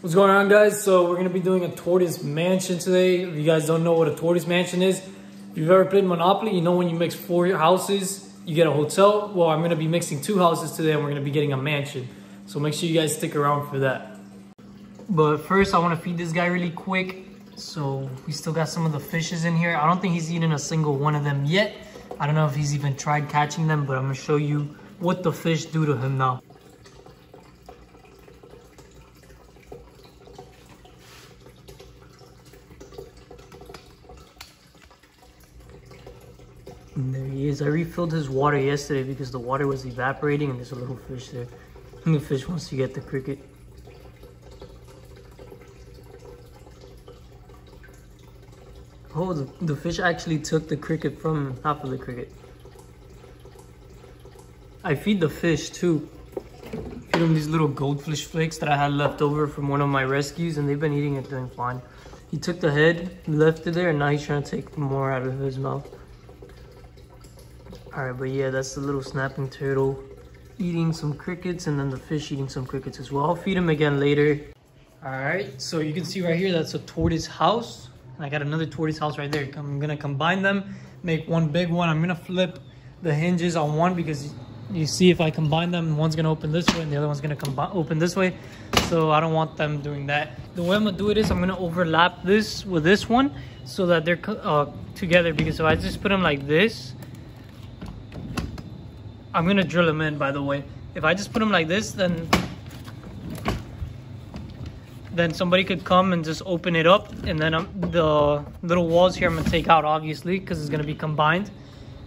What's going on guys? So we're gonna be doing a tortoise mansion today. If you guys don't know what a tortoise mansion is, if you've ever played Monopoly, you know when you mix four houses, you get a hotel. Well, I'm gonna be mixing two houses today and we're gonna be getting a mansion. So make sure you guys stick around for that. But first I wanna feed this guy really quick. So we still got some of the fishes in here. I don't think he's eaten a single one of them yet. I don't know if he's even tried catching them, but I'm gonna show you what the fish do to him now. And there he is. I refilled his water yesterday because the water was evaporating and there's a little fish there. And the fish wants to get the cricket. Oh, the, the fish actually took the cricket from half of the cricket. I feed the fish too. Feed them these little goldfish flakes that I had left over from one of my rescues and they've been eating it doing fine. He took the head, left it there, and now he's trying to take more out of his mouth. Alright, but yeah, that's the little snapping turtle eating some crickets and then the fish eating some crickets as well. I'll feed him again later. Alright, so you can see right here, that's a tortoise house. And I got another tortoise house right there. I'm gonna combine them, make one big one. I'm gonna flip the hinges on one because you see if I combine them, one's gonna open this way and the other one's gonna open this way. So I don't want them doing that. The way I'm gonna do it is I'm gonna overlap this with this one so that they're uh, together because if I just put them like this, I'm gonna drill them in by the way. If I just put them like this, then then somebody could come and just open it up and then I'm, the little walls here I'm gonna take out obviously because it's gonna be combined.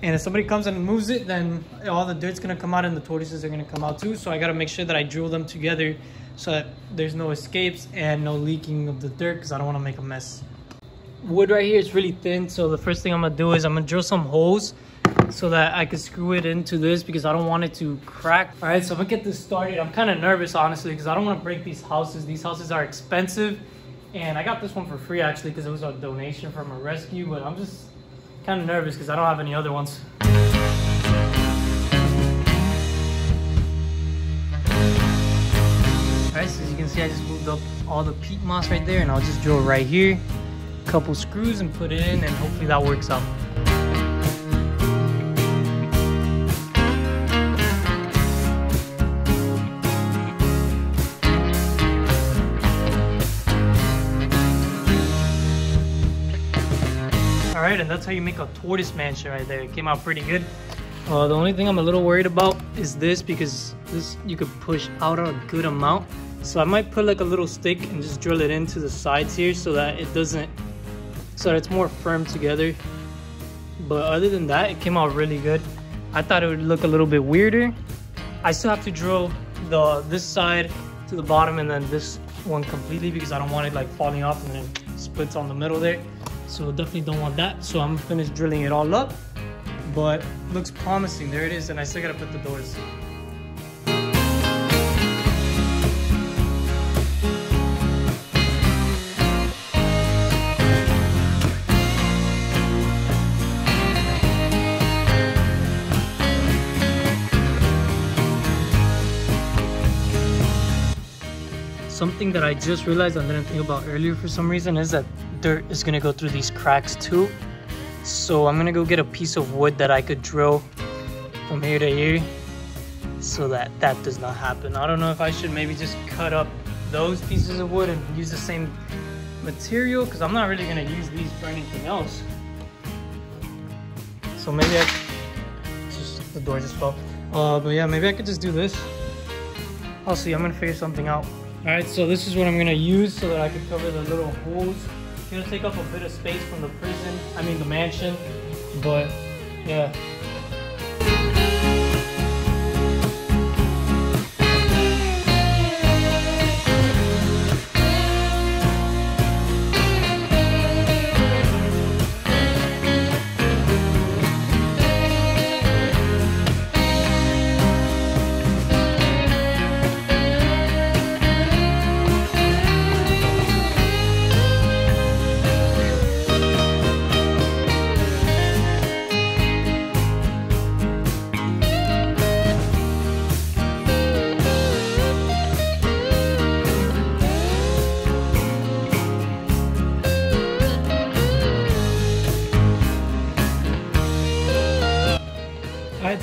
And if somebody comes and moves it, then all the dirt's gonna come out and the tortoises are gonna come out too. So I gotta make sure that I drill them together so that there's no escapes and no leaking of the dirt because I don't wanna make a mess. Wood right here is really thin. So the first thing I'm gonna do is I'm gonna drill some holes so that I could screw it into this because I don't want it to crack. All right, so I'm gonna get this started. I'm kind of nervous, honestly, because I don't want to break these houses. These houses are expensive, and I got this one for free, actually, because it was a donation from a rescue, but I'm just kind of nervous because I don't have any other ones. All right, so as you can see, I just moved up all the peat moss right there, and I'll just drill right here, couple screws and put it in, and hopefully that works out. Right, and that's how you make a tortoise mansion right there. It came out pretty good. Uh, the only thing I'm a little worried about is this because this you could push out a good amount. So I might put like a little stick and just drill it into the sides here so that it doesn't, so that it's more firm together. But other than that, it came out really good. I thought it would look a little bit weirder. I still have to drill the this side to the bottom and then this one completely because I don't want it like falling off and then splits on the middle there so definitely don't want that. So i'm finished drilling it all up but looks promising. There it is and i still gotta put the doors something that I just realized I didn't think about earlier for some reason is that dirt is gonna go through these cracks too. So I'm gonna go get a piece of wood that I could drill from here to here so that that does not happen. I don't know if I should maybe just cut up those pieces of wood and use the same material because I'm not really gonna use these for anything else. So maybe I, just, the door just fell. Uh, but yeah, maybe I could just do this. I'll see, I'm gonna figure something out. All right, so this is what I'm gonna use so that I can cover the little holes. It's gonna take up a bit of space from the prison, I mean the mansion, but yeah,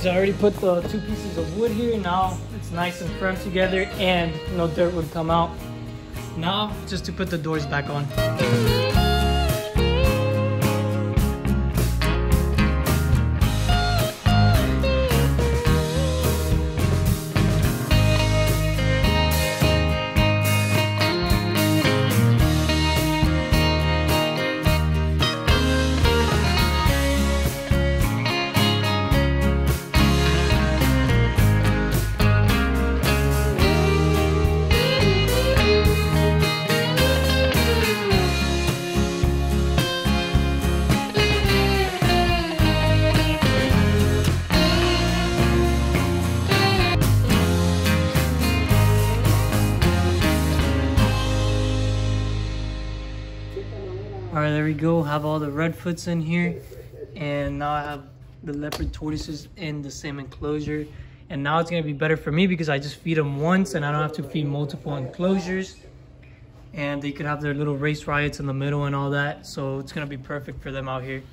so I already put the two pieces of wood here. Now it's nice and firm together and no dirt would come out. Now, just to put the doors back on. All right, there we go. Have all the redfoots in here. And now I have the leopard tortoises in the same enclosure. And now it's gonna be better for me because I just feed them once and I don't have to feed multiple enclosures. And they could have their little race riots in the middle and all that. So it's gonna be perfect for them out here.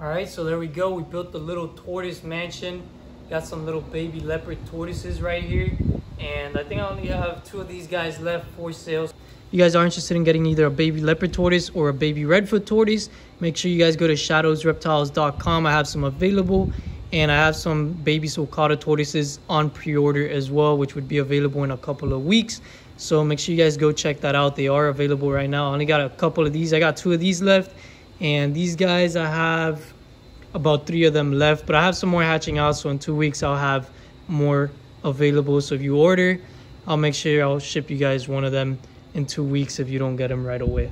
All right, so there we go. We built the little tortoise mansion. Got some little baby leopard tortoises right here. And I think I only have two of these guys left for sale you guys are interested in getting either a baby leopard tortoise or a baby redfoot tortoise, make sure you guys go to shadowsreptiles.com. I have some available and I have some baby sulcata tortoises on pre-order as well, which would be available in a couple of weeks. So make sure you guys go check that out. They are available right now. I only got a couple of these. I got two of these left. And these guys, I have about three of them left. But I have some more hatching out. So in two weeks, I'll have more available. So if you order, I'll make sure I'll ship you guys one of them in two weeks if you don't get them right away.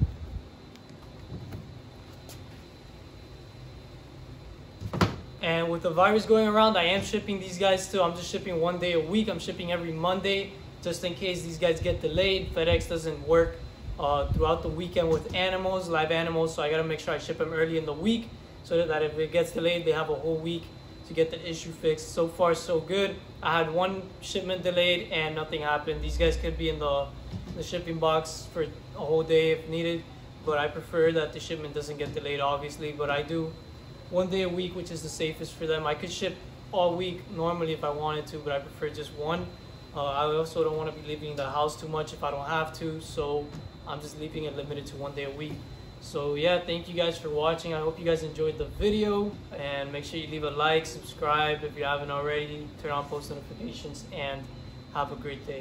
And with the virus going around, I am shipping these guys too. I'm just shipping one day a week. I'm shipping every Monday just in case these guys get delayed. FedEx doesn't work uh, throughout the weekend with animals, live animals. So I got to make sure I ship them early in the week so that if it gets delayed, they have a whole week to get the issue fixed. So far, so good. I had one shipment delayed and nothing happened. These guys could be in the the shipping box for a whole day if needed. But I prefer that the shipment doesn't get delayed, obviously. But I do one day a week, which is the safest for them. I could ship all week normally if I wanted to, but I prefer just one. Uh, I also don't want to be leaving the house too much if I don't have to, so I'm just leaving it limited to one day a week. So yeah, thank you guys for watching. I hope you guys enjoyed the video and make sure you leave a like, subscribe if you haven't already, turn on post notifications and have a great day.